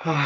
okay.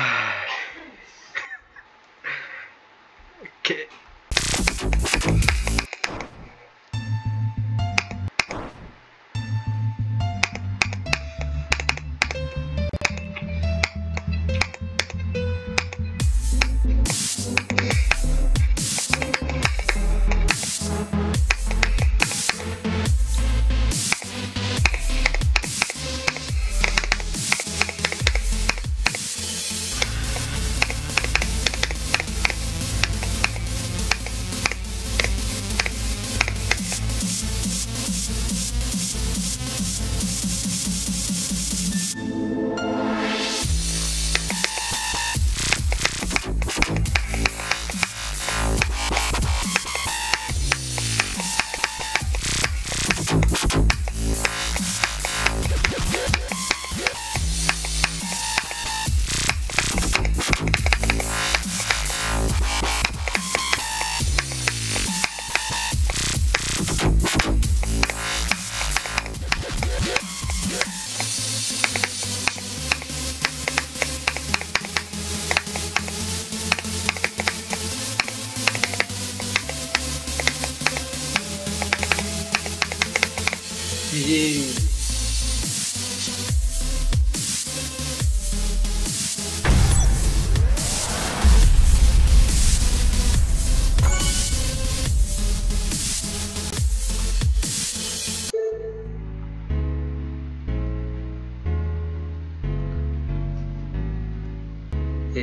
Y...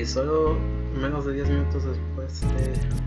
Solo menos de 10 minutos después de.